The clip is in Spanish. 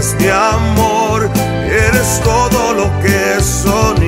este amor, eres todo lo que soy.